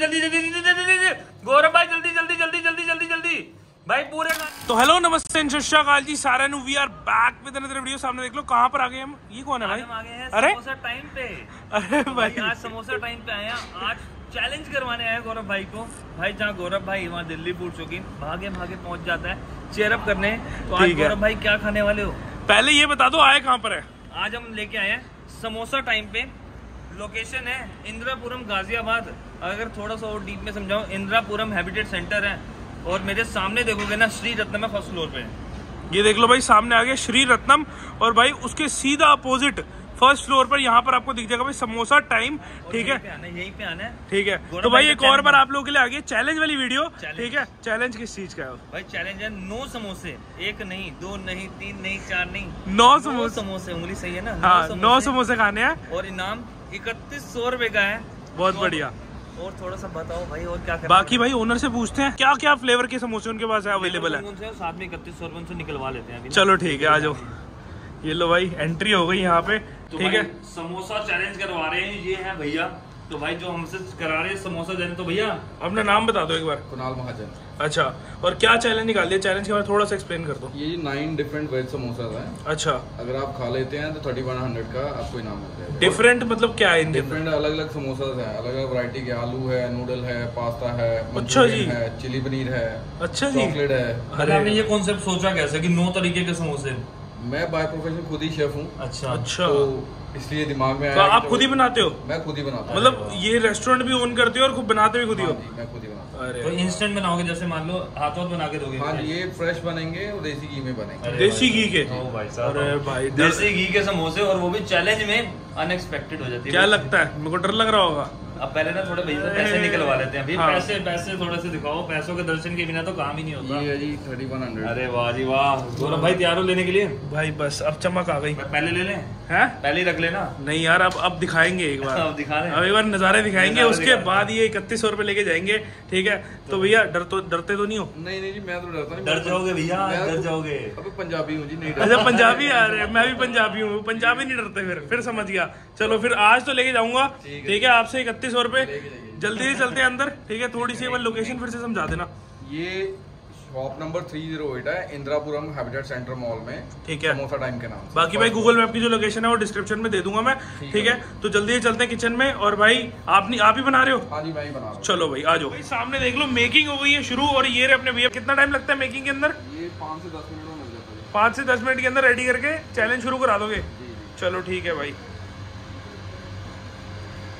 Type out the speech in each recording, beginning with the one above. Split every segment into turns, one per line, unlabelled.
जल्दी जल्दी जल्दी जल्दी जल्दी गौरव भाई जल्दी जल्दी जल्दी जल्दी जल्दी जल्दी। भाई पूरे
तो हेलो नमस्ते अकाल जी सारे we are back with another video सामने देख लो कहाँ पर आ गए हम? ये कौन है भाई?
हम आ गए हैं
अरे।
समोसा टाइम पे।
अरे
भाई
भाई।
आज समोसा टाइम पे आए हैं। आज चैलेंज करवाने आए हैं गौरव भाई को। भाई जहाँ गौरव भाई वहाँ दिल्ली फ़ूड शौकीन भागे भागे पहुँच जाता है। चेयरअप करने। तो आज गौरव भाई क्या खाने वाले हो?
पहले ये बता दो आए कहाँ पर है?
आज हम लेके आए हैं समोसा टाइम पे। लोकेशन है इंदिरापुरम गाजियाबाद। अगर थोड़ा सा और डीप में समझाऊं इंदिरापुरम हैबिटेट सेंटर है। और मेरे सामने देखोगे ना श्री रत्नम है फ़र्स्ट फ्लोर पे।
ये देख लो भाई सामने आ गया श्री रत्नम और भाई उसके सीधा अपोजिट फ़र्स्ट फ्लोर पर यहाँ पर आपको दिख जाएगा भाई समोसा टाइम ठीक है?
पे आना है, पे आना है।
ठीक है। तो भाई एक और बार आप लोगों के लिए आ गई चैलेंज वाली वीडियो ठीक है? चैलेंज किस चीज़ का है?
भाई चैलेंज है नौ समोसे। एक नहीं दो नहीं तीन नहीं चार नहीं।
नौ
नौ
समोसे।
समोसे उंगली सही है ना?
हाँ नौ समोसे खाने हैं।
और इनाम? इकतीस सौ रुपए का है।
बहुत
तो
बढ़िया।
और थोड़ा सा बताओ भाई और क्या
बाकी भाई ओनर से पूछते हैं क्या क्या फ्लेवर के समोसे उनके पास है अवेलेबल है?
उनसे साथ में इकतीस सौ रुपए उनसे निकलवा लेते हैं
चलो ठीक है आ जाओ। ये लो भाई एंट्री हो गई यहाँ पे।
तो
ठीक है।
समोसा चैलेंज करवा रहे हैं ये है भैया। तो भाई जो हमसे करा रहे हैं समोसा देने तो भैया
अपना नाम बता दो एक बार।
कुणाल महाजन।
अच्छा और क्या चैलेंज निकाल दिया? चैलेंज के बारे में थोड़ा सा एक्सप्लेन कर दो।
ये नाइन डिफरेंट वेज समोसा है।
अच्छा।
अगर आप खा लेते हैं तो थर्टी वन हंड्रेड का आपको इनाम मिल जाएगा।
डिफरेंट मतलब क्या है
डिफरेंट अलग अलग समोसा है। अलग अलग वैरायटी के आलू है नूडल है पास्ता है
अच्छा जी।
है चिली पनीर है
अच्छा जी।
चॉकलेट है।
अरे ये कॉन्सेप्ट सोचा कैसे की नौ तरीके के समोसे
मैं बाय प्रोफेशन खुद ही शेफ हूँ।
अच्छा।
अच्छा।
तो इसलिए दिमाग में
तो
आया
आप खुद ही बनाते हो?
मैं खुद ही बनाता हूँ।
मतलब ये रेस्टोरेंट भी ओन करते हो और खुद बनाते भी खुद ही
हाँ?
हो
मैं खुद ही बनाता
अरे
तो इंस्टेंट बनाओगे जैसे मान लो हाथ हाथ बना के दोगे।
हाँ ये फ्रेश बनेंगे और देसी घी में बनेंगे।
देसी घी के?
ओ भाई साहब।
अरे भाई
देसी घी के समोसे और वो भी चैलेंज में अनएक्सपेक्टेड हो जाती है।
क्या लगता है? मेरे को डर लग रहा होगा।
अब पहले ना थोड़े भैया पैसे निकलवा लेते हैं। अभी
हाँ।
पैसे पैसे थोड़े से दिखाओ। पैसों के दर्शन के बिना तो काम ही नहीं होता।
ये जी थर्टी वन हंड्रेड
अरे वाह जी वाह। गौरव भाई तैयार हो लेने के लिए?
भाई बस अब चमक आ गई।
पहले ले लें?
हैं?
पहले ही रख लेना?
नहीं यार अब अब दिखाएँगे एक बार।
अब दिखा रहे हैं।
अब एक बार नजारे दिखाएँगे
नज़ारे
उसके
दिखा-
बाद ये इकतीस सौ रुपए लेके जाएँगे ठीक है? तो भैया डर तो डरते तो नहीं हो?
नहीं नहीं जी मैं तो डरता नहीं।
डर
तो-
जाओगे भैया? डर
तो-
जाओगे।
अबे पंजाबी हूँ जी नहीं
अच्छा पंजाबी यार मैं भी पंजाबी हूँ। पंजाबी नहीं डरते फिर। फिर समझ गया। चलो फिर आज तो लेके जाऊँगा।
ठीक है।
ठीक है आपसे इकतीस सौ रुपए। जल्दी से चलते हैं अंदर ठीक है? थोड़ी सी लोकेशन फिर से समझा देना।
ये shop number three zero eight है इंदिरापुरम हैबिटेट सेंटर मॉल में
ठीक है।
समोसा टाइम के नाम
बाकी भाई गूगल मैप की जो लोकेशन है वो डिस्क्रिप्शन में दे दूँगा मैं
ठीक
ठीक है? तो जल्दी ही चलते हैं किचन में और भाई आप नहीं आप ही बना रहे हो?
हाँ जी ही बना रहा हूँ।
चलो भाई आ जाओ। भाई सामने देख लो मेकिंग हो गई है शुरू और ये अपने भैया। कितना टाइम लगता है मेकिंग के अंदर?
ये पाँच से दस मिनट में है।
पाँच से दस मिनट के अंदर रेडी करके चैलेंज शुरू करा दोगे? चलो ठीक है भाई।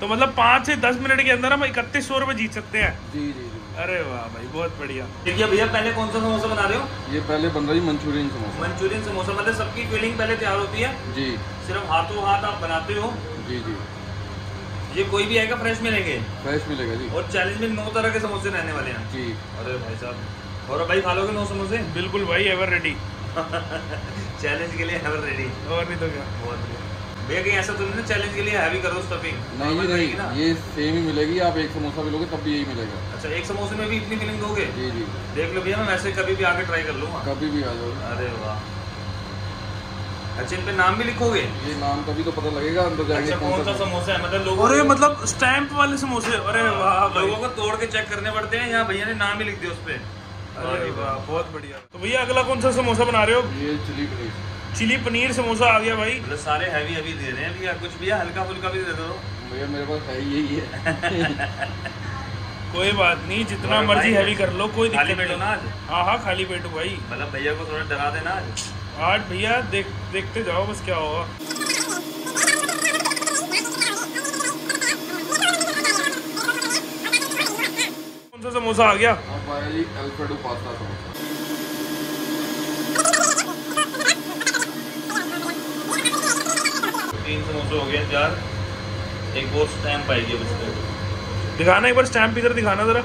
तो मतलब पाँच से दस मिनट के अंदर हम इकतीस सौ रुपए जीत सकते हैं।
जी जी जी।
अरे वाह भाई बहुत बढ़िया।
ठीक है भैया पहले कौन सा समोसा बना रहे हो?
ये पहले बन रही मंचूरियन समोसा।
मंचूरियन समोसा मतलब सबकी फीलिंग पहले तैयार होती है।
जी।
सिर्फ़ हाथों हाथ आप बनाते हो।
जी जी।
ये कोई भी आएगा फ्रेश मिलेंगे।
फ्रेश मिलेगा जी।
और चैलेंज में नौ तरह के समोसे रहने वाले हैं।
जी।
अरे भाई साहब। और भाई खा लोगे नौ समोसे?
बिल्कुल भाई एवर रेडी
चैलेंज के लिए हैवर रेडी
और नहीं तो क्या।
बहुत बढ़िया। भैया कहीं ऐसा तो नहीं ना चैलेंज के लिए हैवी करो स्टफिंग
नहीं जी
रहेगी ना?
नहीं ये सेम ही मिलेगी आप एक समोसा भी लोगे तब भी यही मिलेगा।
अच्छा एक समोसे में भी इतनी फीलिंग दोगे?
जी जी।
देख लो भैया मैं वैसे कभी भी आके ट्राई कर लूँगा।
कभी भी आ जाओ।
अरे वाह। अच्छा इन पे नाम भी लिखोगे?
ये नाम कभी तो पता लगेगा अंदर जाएँगे
अच्छा कौन सा समोसा है? मतलब लोगों
अरे
को-
मतलब स्टैंप वाले समोसे। अरे वाह
लोगों को तोड़ के चेक करने पड़ते हैं यहाँ भैया ने नाम ही लिख दिया उस पे।
अरे वाह बहुत बढ़िया। तो भैया अगला कौन सा समोसा बना रहे हो?
ये चिली पनीर।
चिली पनीर समोसा आ गया भाई।
मतलब सारे हैवी हैवी दे रहे हैं भैया कुछ भैया हल्का फुल्का भी दे दो।
भैया मेरे पास है ही यही है।
कोई बात नहीं जितना मर्ज़ी हैवी कर लो कोई
खाली
दिक्कत
पेट हो
नहीं।
ना आज।
हाँ हाँ खाली पेट भाई।
मतलब भैया को थोड़ा डरा देना आज।
आज भैया देख देखते जाओ बस क्या होगा। कौन सा समोसा आ गया?
Alfredo pasta samosa.
तीन समोसे हो गए चार। एक और स्टैम्प आएगी अब इसमें
दिखाना एक बार स्टैम्प इधर दिखाना जरा।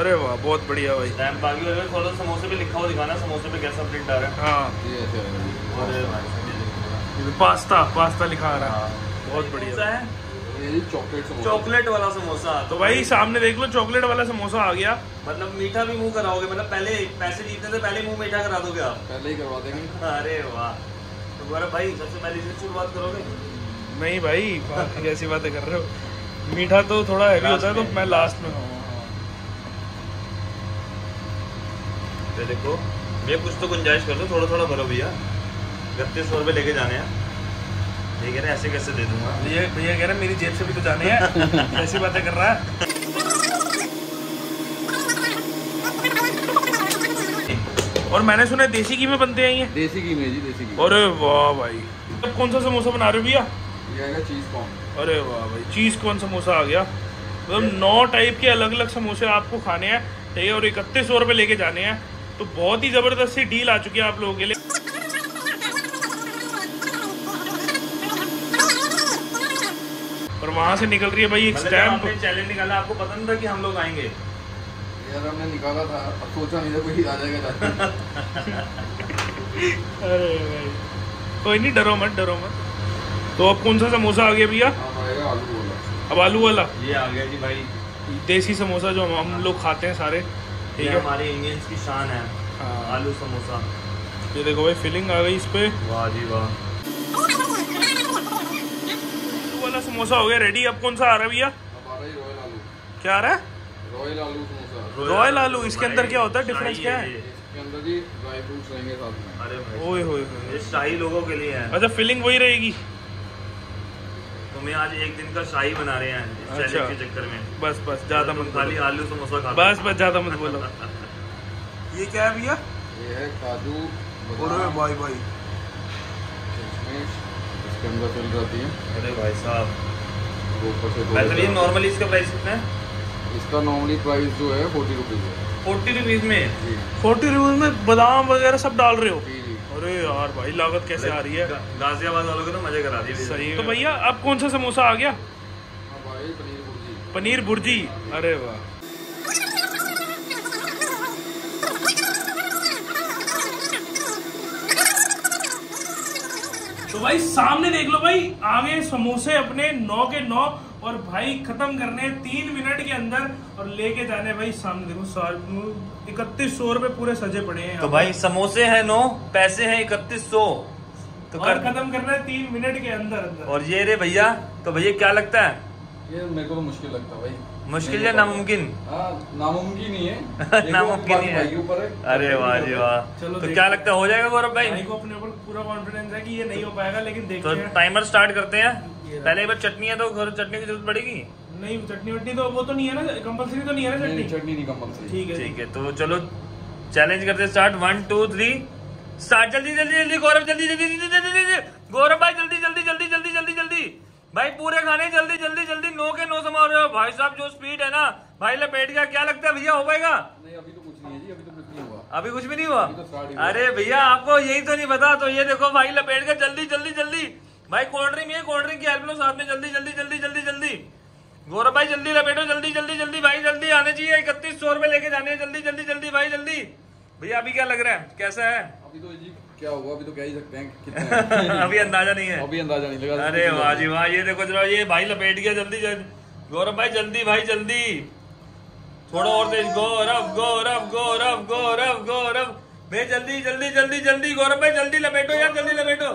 अरे वाह बहुत बढ़िया भाई।
स्टैम्प आ गई और थोड़ा समोसे पे लिखा हुआ दिखाना समोसे पे कैसा प्रिंट आ रहा है?
हाँ।
ये ऐसे आएगा
भाई ये
पास्ता पास्ता लिखा आ रहा है। बहुत बढ़िया।
है?
चॉकलेट
चॉकलेट वाला समोसा।
तो भाई सामने देख लो चॉकलेट वाला समोसा आ गया।
मतलब मीठा भी मुँह कराओगे मतलब पहले पैसे जीतने से पहले मुँह मीठा करा दोगे आप।
पहले ही करवा देंगे।
अरे वाह। तो गौरव भाई सबसे पहले से शुरुआत करोगे?
नहीं भाई बात कैसी बातें कर रहे हो। मीठा तो थोड़ा हैवी होता है तो
मैं
लास्ट में खाऊँगा।
ये देखो भैया कुछ तो गुंजाइश कर दो थोड़ा थोड़ा भरो भैया। इकतीस सौ रुपये लेके जाने हैं। ये कह रहे हैं, ऐसे कैसे दे दूँगा?
भैया भैया कह रहे हैं मेरी जेब से भी तो जाने हैं। ऐसी बातें कर रहा है। और मैंने सुना है देसी घी में बनते हैं ये।
देसी घी में जी देसी घी
अरे वाह भाई। अब कौन सा समोसा बना रहे हो भैया?
ये चीज़ कॉर्न
अरे वाह भाई चीज़ कौन समोसा आ गया। मतलब नौ टाइप के अलग अलग समोसे आपको खाने हैं ठीक है और इकतीस सौ रुपये लेके जाने हैं। तो बहुत ही ज़बरदस्त सी डील आ चुकी है आप लोगों के लिए। और वहाँ से निकल रही है भाई एक
मतलब
स्टैम्प
चैलेंज निकाला आपको पता नहीं था कि हम लोग आएँगे।
यार हमने निकाला था अब सोचा नहीं था कोई आ जाएगा
अरे भाई। कोई नहीं डरो मत डरो मत। तो अब कौन सा समोसा आ गया भैया?
हाँ आलू वाला।
अब आलू वाला?
ये आ गया जी भाई।
देसी समोसा जो हम हम लोग खाते हैं सारे। ठीक
ये
है।
हमारे इंडियंस की शान है।
हाँ।
आलू समोसा।
ये देखो भाई फिलिंग आ गई इस पे।
वाह जी वाह।
आलू वाला समोसा हो गया रेडी अब कौन सा आ रहा है भैया?
अब आ रहा है रॉयल आलू।
क्या आ रहा है?
रॉयल आलू समोसा
रॉयल आलू, इसके अंदर क्या होता है? difference क्या है?
ये।
इसके अंदर जी ड्राई फ्रूट्स रहेंगे साथ में।
अरे
ओए होए
ये शाही लोगों के लिए है।
अच्छा फिलिंग वही रहेगी।
तो मैं आज एक दिन का शाही बना रहे हैं इस
अच्छा।
के चक्कर में।
बस बस ज़्यादा मत
खाली
बोलो।
आलू समोसा खा
बस बस ज़्यादा मत बोलो। ये क्या है भैया?
ये है काजू
भाई भाई।
इसके अंदर चल जाती है।
अरे भाई साहब।
और
नॉर्मली इसका प्राइस कितना है?
इसका नॉर्मली प्राइस जो है फोर्टी रुपीज़ है।
फोर्टी रुपीज़ में?
फोर्टी रुपीज़ में बादाम वगैरह सब डाल रहे हो?
जी जी।
अरे यार भाई लागत कैसे आ रही है?
गाजियाबाद वालों को तो मज़े करा दिए।
सही तो भैया अब कौन सा समोसा आ गया?
हाँ भाई पनीर भुर्जी।
पनीर भुर्जी। अरे वाह। तो भाई सामने देख लो भाई आगे समोसे अपने नौ के नौ और भाई खत्म करने हैं तीन मिनट के अंदर और लेके जाने भाई सामने देखो इकतीस सौ रुपए पूरे सजे पड़े हैं
तो भाई समोसे हैं नो पैसे हैं इकतीस सौ। तो कर
खत्म करना है तीन मिनट के अंदर अंदर।
और ये रे भैया तो भैया क्या लगता है?
ये मेरे को तो मुश्किल लगता है भाई।
मुश्किल या नामुमकिन?
हाँ नामुमकिन ही है।
नामुमकिन ही है।
है।
अरे वाह जी वाह।
चलो
तो क्या लगता है हो जाएगा गौरव
भाई? को अपने ऊपर पूरा कॉन्फिडेंस है कि ये नहीं हो पाएगा लेकिन
तो
देखते हैं।
टाइमर स्टार्ट करते हैं। पहले एक बार चटनी है तो घर चटनी की ज़रूरत पड़ेगी
नहीं चटनी वटनी तो वो तो नहीं है ना कंपलसरी तो नहीं है ना चटनी
चटनी नहीं कंपलसरी
ठीक है
ठीक है तो चलो चैलेंज करते start one two three start जल्दी जल्दी जल्दी गौरव जल्दी जल्दी जल्दी जल्दी जल्दी गौरव भाई जल्दी जल्दी जल्दी जल्दी जल्दी जल्दी भाई पूरे खाने जल्दी जल्दी जल्दी नो के नो समा रहे हो भाई साहब जो स्पीड है ना भाई लपेट गया क्या लगता है भैया हो पाएगा
नहीं अभी तो कुछ नहीं है जी अभी तो कुछ नहीं हुआ
अभी कुछ भी नहीं
तो ही हुआ।
अरे भैया आपको यही तो नहीं पता तो ये देखो भाई लपेट के जल्दी जल्दी जल्दी भाई कोल्ड ड्रिंक है कोल्ड ड्रिंक की हेल्प लो साथ में जल्दी जल्दी जल्दी जल्दी जल्दी गौरव भाई जल्दी लपेटो जल्दी जल्दी जल्दी भाई जल्दी आने चाहिए इकतीस सौ रुपए लेके जाने जल्दी जल्दी जल्दी भाई जल्दी भैया अभी क्या लग रहा है कैसा है
अभी तो जी क्या हुआ अभी तो कह ही सकते हैं कितना
अभी अंदाज़ा नहीं है
अभी अंदाज़ा नहीं लगा
अरे वाह जी वाह ये देखो जरा ये भाई लपेट गया जल्दी जल्दी गौरव भाई जल्दी भाई जल्दी थोड़ा और तेज गौरव गौरव गौरव गौरव गौरव भाई जल्दी जल्दी जल्दी जल्दी गौरव भाई जल्दी लपेटो यार जल्दी लपेटो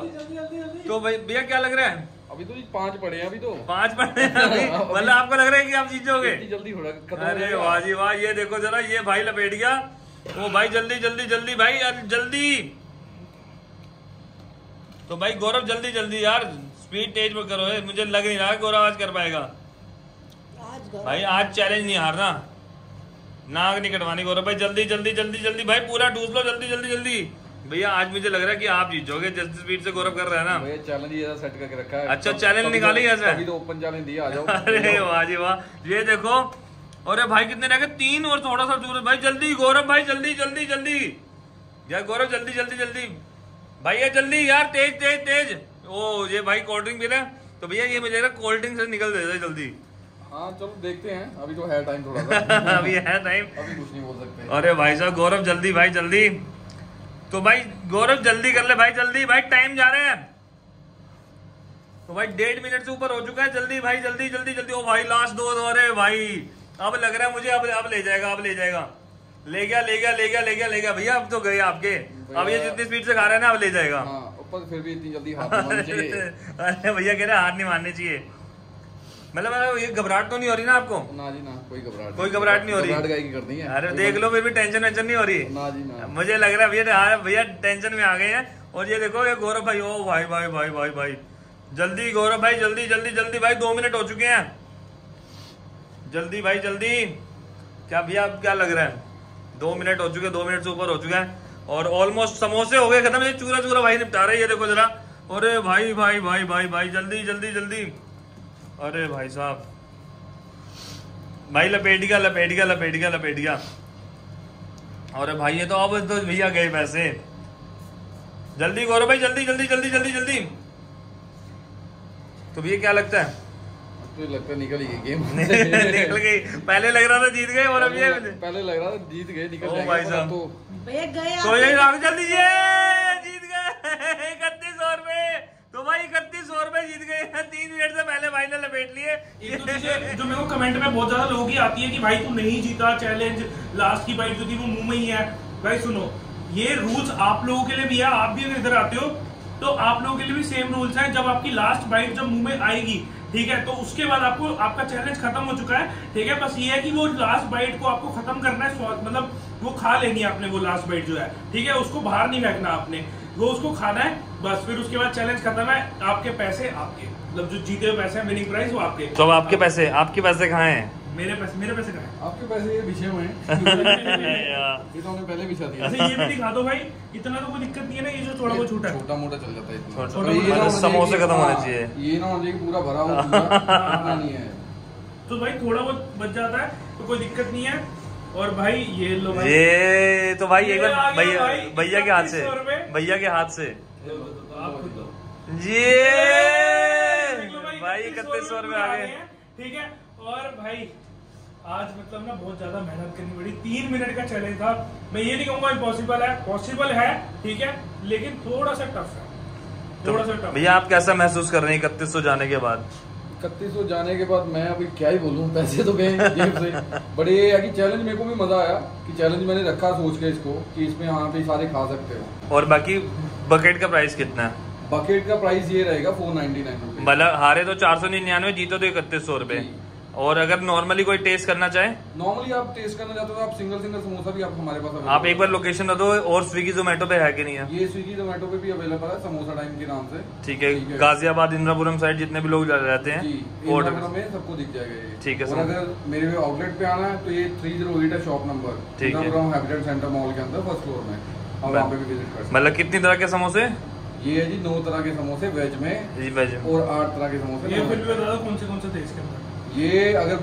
तो भाई भैया क्या लग रहा है?
अभी तो पाँच पड़े हैं अभी तो।
पाँच पढ़ने हैं? मतलब आपको लग रहा है कि आप जीत जाओगे
जल्दी थोड़ा
अरे। वाह जी वाह ये देखो जरा ये भाई लपेट गया। ओ भाई जल्दी जल्दी जल्दी भाई यार जल्दी। तो भाई गौरव जल्दी जल्दी यार स्पीड तेज मत करो ए, मुझे लग नहीं रहा है गौरव आज कर पाएगा। भाई आज चैलेंज नहीं हारना। नाक नहीं कटवानी गौरव भाई जल्दी जल्दी जल्दी जल्दी भाई पूरा ठूस लो जल्दी जल्दी जल्दी। भैया आज मुझे लग रहा है कि आप जीत जाओगे जिस स्पीड से गौरव कर रहे है ना।
भैया चैलेंज ये सेट करके रखा है।
अच्छा,
तभी
निकाली
तो-
ऐसा?
तभी तो ओपन चैलेंज दिया आ जाओ।
अरे वाह जी वाह। ये देखो अरे भाई कितने रह गए? तीन और थोड़ा सा दूर। भाई जल्दी गौरव भाई जल्दी जल्दी जल्दी। यार गौरव जल्दी जल्दी जल्दी। भाई ये जल्दी यार तेज तेज तेज। ओ ये भाई कोल्ड ड्रिंक पी रहा है। तो भैया ये मुझे कोल्ड ड्रिंक से निकल दे जल्दी।
हाँ चलो देखते हैं। अभी तो है टाइम थोड़ा सा।
अभी है टाइम
अभी कुछ नहीं बोल सकते।
अरे भाई साहब गौरव जल्दी भाई जल्दी। तो भाई गौरव जल्दी कर ले भाई जल्दी। भाई टाइम जा रहे हैं। तो भाई डेढ़ मिनट से ऊपर हो चुका है। जल्दी भाई जल्दी जल्दी जल्दी। ओ भाई लास्ट दो दो अरे भाई। अब लग रहा है मुझे अब अब ले जाएगा अब ले जाएगा। ले गया ले गया ले गया ले गया ले गया। भैया अब तो गए आपके। अब ये जितनी स्पीड से खा रहे हैं ना अब ले जाएगा।
हाँ ऊपर फिर भी इतनी जल्दी हाथ
अरे भैया कह रहे हाथ नहीं मारने चाहिए। मतलब मतलब ये घबराहट तो नहीं हो रही ना आपको?
ना जी ना कोई घबराहट
कोई घबराहट नहीं। हो रही?
करनी है।
अरे देख लो फिर भी टेंशन वेंशन नहीं हो रही।
ना जी ना।
मुझे लग रहा है भैया हाँ, भैया टेंशन में आ गए हैं। और ये देखो ये गौरव भाई ओ भाई भाई भाई भाई भाई। जल्दी गौरव भाई जल्दी जल्दी जल्दी भाई दो मिनट हो चुके हैं। जल्दी भाई जल्दी। क्या भैया अब क्या लग रहा है? दो मिनट हो चुके दो मिनट से ऊपर हो चुके हैं। और ऑलमोस्ट समोसे हो गए खत्म। ये चूरा चूरा भाई निपटा रहे ये देखो जरा। अरे भाई भाई भाई भाई भाई जल्दी जल्दी जल्दी। अरे भाई साहब। भाई लपेट गया लपेट गया लपेट गया लपेट गया अरे भाई ये तो अब तो भैया गए पैसे। जल्दी गौरव भाई जल्दी जल्दी जल्दी जल्दी जल्दी। तो भैया क्या लगता है?
तो लगता निकल गई गेम
निकल गई। पहले लग रहा था जीत गए और अब ये
पहले लग रहा था जीत गए निकल
ओ भाई साहब।
तो
भैया गए
तो
आप।
यही जल्दी ये जीत गए। इकतीस सौ रुपए तो भाई इकतीस सौ रुपए जीत गए तीन मिनट से पहले भाई ने लपेट लिए।
एक जो मेरे को कमेंट में बहुत ज़्यादा लोगों की आती है कि भाई तू नहीं जीता चैलेंज लास्ट की बाइट जो थी वो मुँह में ही है। भाई सुनो, ये रूल्स आप लोगों के लिए भी है, आप भी अगर इधर आते हो तो आप लोगों के लिए भी सेम रूल्स हैं। जब आपकी लास्ट बाइट जब मुँह में आएगी, ठीक है तो उसके बाद आपको, आपका चैलेंज खत्म हो चुका है, ठीक है। बस ये है कि वो लास्ट बाइट को आपको खत्म करना है मतलब वो खा लेनी है आपने, वो लास्ट बाइट जो है, ठीक है। उसको बाहर नहीं फेंकना आपने। वो उसको खाना है बस फिर उसके बाद चैलेंज खत्म है आपके पैसे आपके। मतलब जो जीते हुए पैसे हैं विनिंग प्राइस वो आपके।
तो आपके पैसे आपके पैसे कहाँ हैं?
मेरे पैसे मेरे पैसे कहाँ हैं?
आपके पैसे ये बिछे हुए हैं। ये तो हमने पहले बिछा दिया
अच्छा ये भी दिखा दो भाई इतना तो कोई दिक्कत नहीं है ना ये जो थोड़ा बहुत छूटा
छोटा मोटा चल जाता है इतना। होना
समोसे खत्म होने
हाँ,
चाहिए।
ये ना होना चाहिए पूरा भरा हो इतना नहीं है।
तो भाई थोड़ा बहुत बच जाता है तो कोई दिक्कत नहीं है। और भाई ये लो भाई।
ये तो भाई एक बार भैया भैया के हाथ से। भैया के हाथ से। ये! भाई इकतीस सौ रुपए
रुपए
आ गए।
ठीक है? और भाई आज मतलब ना बहुत ज़्यादा मेहनत करनी पड़ी। तीन मिनट का चैलेंज था। मैं ये नहीं कहूँगा इम्पॉसिबल है। पॉसिबल है ठीक है? लेकिन थोड़ा सा टफ है।
तो
थोड़ा सा टफ
भैया आप कैसा महसूस कर रहे हैं इकतीस सौ जाने के बाद?
इकतीस जाने के बाद मैं अभी क्या ही बोलूँ पैसे तो गए जेब से। बट ये है कि चैलेंज मेरे को भी मज़ा आया कि चैलेंज मैंने रखा सोच के इसको कि इसमें हाँ पे सारे खा सकते हो।
और बाकी बकेट का प्राइस कितना? है
बकेट का प्राइस ये रहेगा फोर नाइनटी नाइन
मतलब हारे तो चार सौ निन्यानवे जीतो तो इकतीस सौ रुपए। और अगर नॉर्मली कोई टेस्ट करना चाहे?
नॉर्मली आप टेस्ट करना चाहते हो तो आप सिंगल सिंगल समोसा भी आप हमारे पास
आप एक बार लोकेशन बता दो और स्विगी जोमेटो पे है कि नहीं है?
ये स्विगी जोमेटो पे भी अवेलेबल है समोसा टाइम के नाम से।
ठीक है गाजियाबाद इंद्रापुरम साइड जितने भी लोग रहते हैं
में सबको दिख जाएगा
ठीक है,
और
समझ-
अगर मेरे आउटलेट पे आना है तो ये थ्री ज़ीरो एट है शॉप नंबर
ठीक है।
हैबिटेट सेंटर मॉल के अंदर फ़र्स्ट फ्लोर में। आप वहाँ पे भी विज़िट कर
मतलब कितनी तरह के समोसे?
ये है जी नौ तरह के समोसे वेज में।
जी वेज
और आठ तरह के समोसे।
ये फिर कौन से कौन से थे इसके अंदर
ये अगर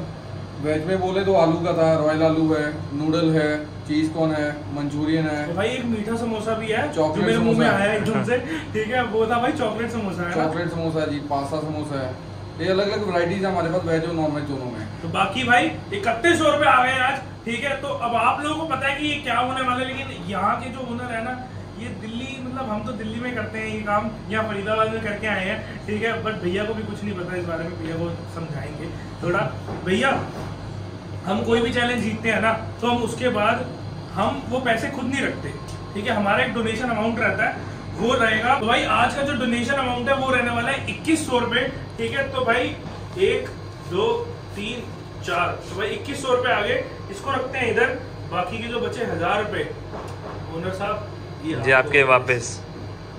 वेज में बोले तो आलू का था रॉयल आलू है नूडल है चीज़ कॉर्न है मंचूरियन
तो
है
भाई एक मीठा समोसा भी है जो
चॉकलेट
मेरे मुँह में। आया एकदम से। ठीक है वो था भाई चॉकलेट समोसा है
चॉकलेट समोसा जी पास्ता समोसा है। ये अलग अलग वैरायटीज है हमारे पास वेज और नॉन वेज दोनों में।
तो बाकी भाई इकतीस सौ रुपए आ गए आज ठीक है? तो अब आप लोगों को पता है कि ये क्या होने वाला है लेकिन यहाँ के जो ओनर है ना ये दिल्ली मतलब हम तो दिल्ली में करते हैं ये काम यहाँ फरीदाबाद में करके आए हैं, ठीक है? बट भैया को भी कुछ नहीं पता इस बारे में, भैया को समझाएँगे थोड़ा। भैया, हम कोई भी चैलेंज जीतते हैं ना तो हम उसके बाद हम वो पैसे खुद नहीं रखते, ठीक है? हमारा एक डोनेशन अमाउंट रहता है, वो रहेगा। तो भाई, आज का जो डोनेशन अमाउंट है, वो रहने वाला है इक्कीस सौ रुपए, ठीक है? तो भाई, एक, दो, तीन, चार तो भाई इक्कीस सौ रुपए आगे, इसको रखते हैं इधर, बाकी के जो बचे हज़ार रुपए। ओनर साहब ये
जी आपके वापस।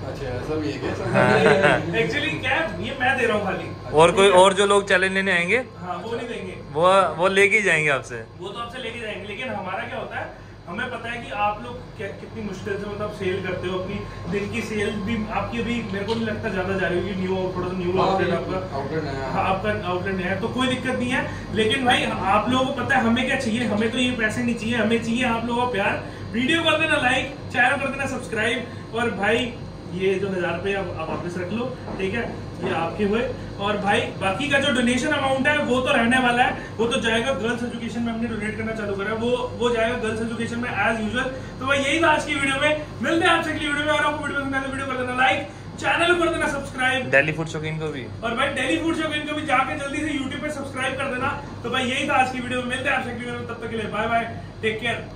अच्छा ऐसा भी है क्या?
एक्चुअली क्या ये मैं दे रहा हूँ खाली।
और कोई और जो लोग चैलेंज लेने आएँगे?
हाँ वो नहीं देंगे।
वो वो लेके जाएँगे आपसे।
वो तो आपसे लेके जाएँगे लेकिन हमारा क्या होता है हमें पता है कि आप लोग क्या कितनी मुश्किल से मतलब सेल करते हो अपनी दिन की सेल भी आपकी अभी मेरे को नहीं लगता ज़्यादा जा रही होगी न्यू थोड़ा न्यू आउटलेट आपका।
आउटलेट नया
हाँ, आपका आउटलेट है तो कोई दिक्कत नहीं है। लेकिन भाई आप लोगों को पता है हमें क्या चाहिए? हमें तो ये पैसे नहीं चाहिए हमें चाहिए आप लोगों का प्यार। वीडियो कर देना लाइक चैनल कर देना सब्सक्राइब और भाई ये जो हज़ार रुपये आप आप वापस रख लो ठीक है? ये आपके हुए। और भाई बाकी का जो डोनेशन अमाउंट है वो तो रहने वाला है। वो तो जाएगा गर्ल्स एजुकेशन में हमने डोनेट करना चालू करा। है वो वो जाएगा गर्ल्स एजुकेशन में एज यूजल तो भाई यही था आज की वीडियो में। मिलते हैं आपसे अगली वीडियो में। और आपको वीडियो पसंद आए तो वीडियो कर देना लाइक चैनल को कर देना सब्सक्राइब
दिल्ली फ़ूड शौकीन को भी।
और भाई डेली फ़ूड शो इनको भी जाके जल्दी से यूट्यूब पे सब्सक्राइब कर देना। तो भाई यही था आज की वीडियो में। मिलते हैं आपसे अगली वीडियो में। तब तक के लिए बाय बाय टेक केयर